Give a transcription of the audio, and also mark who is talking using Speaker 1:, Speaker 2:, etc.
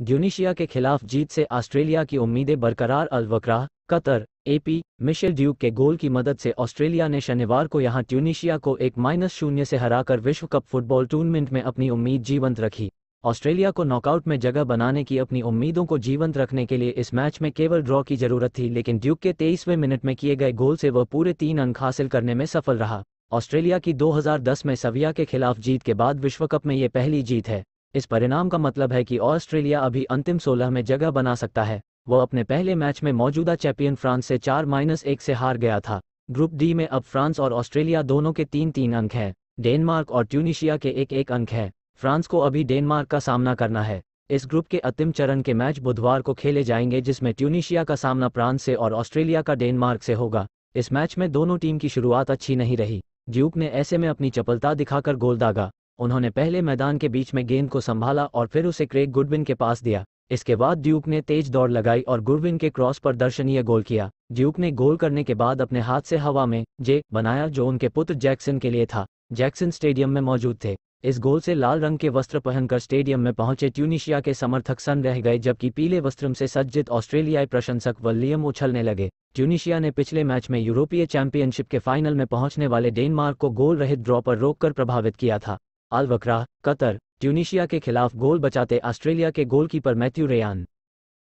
Speaker 1: ड्यूनिशिया के खिलाफ जीत से ऑस्ट्रेलिया की उम्मीदें बरकरार। Al Wakrah Qatar AP Mitchell Duke के गोल की मदद से ऑस्ट्रेलिया ने शनिवार को यहाँ ट्यूनिशिया को एक माइनस शून्य से हराकर विश्व कप फुटबॉल टूर्नामेंट में अपनी उम्मीद जीवंत रखी। ऑस्ट्रेलिया को नॉकआउट में जगह बनाने की अपनी उम्मीदों को जीवंत रखने के लिए इस मैच में केवल ड्रॉ की ज़रूरत थी, लेकिन ड्यूक के तेईसवें मिनट में किए गए गोल से वह पूरे तीन अंक हासिल करने में सफल रहा। ऑस्ट्रेलिया की 2010 में सविया के खिलाफ जीत के बाद विश्व कप में ये पहली जीत है। इस परिणाम का मतलब है कि ऑस्ट्रेलिया अभी अंतिम सोलह में जगह बना सकता है। वह अपने पहले मैच में मौजूदा चैंपियन फ्रांस से चार माइनस एक से हार गया था। ग्रुप डी में अब फ्रांस और ऑस्ट्रेलिया दोनों के तीन तीन अंक हैं। डेनमार्क और ट्यूनिशिया के एक एक अंक है। फ्रांस को अभी डेनमार्क का सामना करना है। इस ग्रुप के अंतिम चरण के मैच बुधवार को खेले जाएँगे, जिसमें ट्यूनिशिया का सामना फ्रांस से और ऑस्ट्रेलिया का डेनमार्क से होगा। इस मैच में दोनों टीम की शुरुआत अच्छी नहीं रही। ड्यूक ने ऐसे में अपनी चपलता दिखाकर गोल दागा। उन्होंने पहले मैदान के बीच में गेंद को संभाला और फिर उसे क्रेग गुडविन के पास दिया। इसके बाद ड्यूक ने तेज दौड़ लगाई और गुडविन के क्रॉस पर दर्शनीय गोल किया। ड्यूक ने गोल करने के बाद अपने हाथ से हवा में जे बनाया जो उनके पुत्र जैक्सन के लिए था। जैक्सन स्टेडियम में मौजूद थे। इस गोल से लाल रंग के वस्त्र पहनकर स्टेडियम में पहुँचे ट्यूनिशिया के समर्थक सन रह गए, जबकि पीले वस्त्रम से सज्जित ऑस्ट्रेलियाई प्रशंसक वलियम उछलने लगे। ट्यूनिशिया ने पिछले मैच में यूरोपीय चैंपियनशिप के फाइनल में पहुँचने वाले डेनमार्क को गोल रहित ड्रॉ पर रोककर प्रभावित किया था। अल कतर ट्यूनिशिया के खिलाफ गोल बचाते ऑस्ट्रेलिया के गोलकीपर मैथ्यू रेयान।